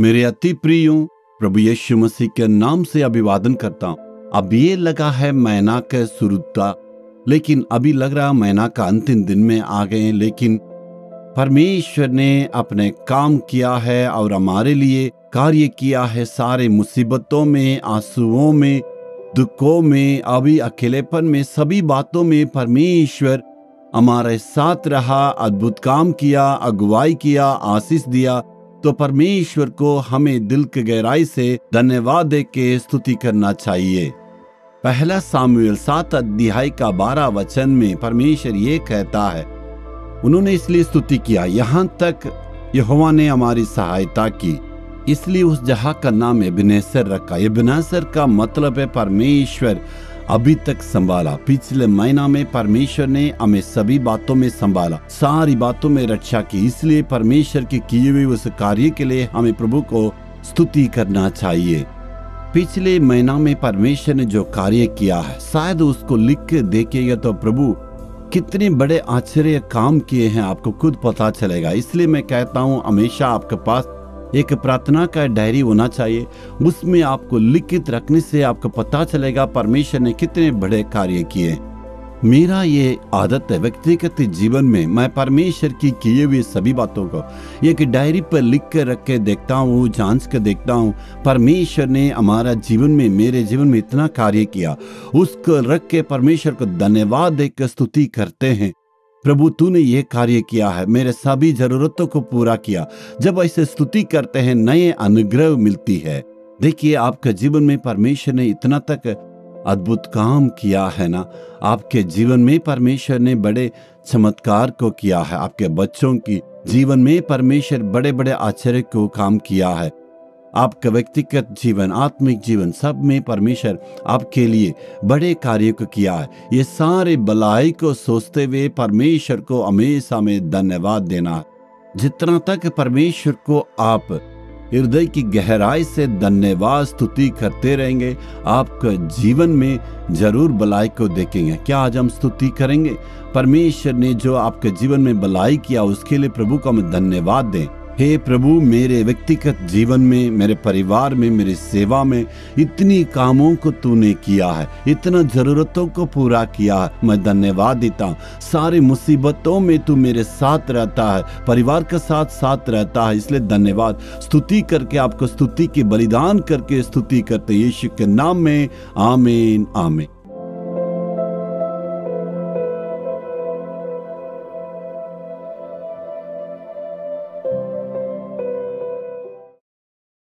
मेरे अति प्रियो प्रभु यीशु मसीह के नाम से अभिवादन करता हूँ। अब ये लगा है मैना के सुरुता लेकिन अभी लग रहा मैना का अंतिम दिन में आ गए लेकिन परमेश्वर ने अपने काम किया है और हमारे लिए कार्य किया है। सारे मुसीबतों में, आंसुओं में दुखों में, अभी अकेलेपन में, सभी बातों में परमेश्वर हमारे साथ रहा, अद्भुत काम किया, अगुवाई किया, आशीष दिया। तो परमेश्वर को हमें दिल की गहराई से धन्यवाद दे के स्तुति करना चाहिए। पहला सामुएल सात अध्याय का बारह वचन में परमेश्वर ये कहता है, उन्होंने इसलिए स्तुति किया, यहाँ तक यहोवा ने हमारी सहायता की। इसलिए उस जहाज़ का नाम एबिनेसर रखा। एबिनेसर का मतलब है परमेश्वर। अभी तक संभाला। पिछले महीना में परमेश्वर ने हमें सभी बातों में संभाला। सारी बातों में रक्षा की। इसलिए परमेश्वर के किए हुए उस कार्य के लिए हमें प्रभु को स्तुति करना चाहिए। पिछले महीना में परमेश्वर ने जो कार्य किया है, शायद उसको लिख के देखेगा तो प्रभु, कितने बड़े आश्चर्य काम किए हैं, आपको खुद पता चलेगा। इसलिए मैं कहता हूँ, हमेशा आपके पास एक प्रार्थना का डायरी होना चाहिए। उसमें आपको लिखित रखने से आपको पता चलेगा परमेश्वर ने कितने बड़े कार्य किए। मेरा ये आदत है व्यक्तिगत जीवन में मैं परमेश्वर की किए हुए सभी बातों को एक डायरी पर लिख कर रख के देखता हूँ, जाँच कर देखता हूँ। परमेश्वर ने हमारा जीवन में, मेरे जीवन में इतना कार्य किया। उसको रख के परमेश्वर को धन्यवाद देकर स्तुति करते हैं। प्रभु, तूने ये कार्य किया है। मेरे सभी जरूरतों को पूरा किया। जब ऐसे स्तुति करते हैं, नए अनुग्रह मिलती है। देखिए, आपके जीवन में परमेश्वर ने इतना तक अद्भुत काम किया है ना? आपके जीवन में परमेश्वर ने बड़े चमत्कार को किया है। आपके बच्चों की जीवन में परमेश्वर बड़े बड़े आश्चर्य को काम किया है। आपका व्यक्तिगत जीवन, आत्मिक जीवन सब में परमेश्वर आपके लिए बड़े कार्य को किया है। ये सारे भलाई को सोचते हुए परमेश्वर को हमेशा में धन्यवाद देना। जितना तक परमेश्वर को आप हृदय की गहराई से धन्यवाद, स्तुति करते रहेंगे, आपका जीवन में ज़रूर भलाई को देखेंगे। क्या आज हम स्तुति करेंगे? परमेश्वर ने जो आपके जीवन में भलाई किया, उसके लिए प्रभु को हम धन्यवाद दें। हे प्रभु, मेरे व्यक्तिगत जीवन में, मेरे परिवार में, मेरी सेवा में इतनी कामों को तूने किया है, इतना जरूरतों को पूरा किया है। मैं धन्यवाद देता हूँ। सारी मुसीबतों में तू मेरे साथ रहता है, परिवार के साथ साथ रहता है, इसलिए धन्यवाद। स्तुति करके, आपको स्तुति की बलिदान करके स्तुति करते यीशु के नाम में, आमीन आमीन।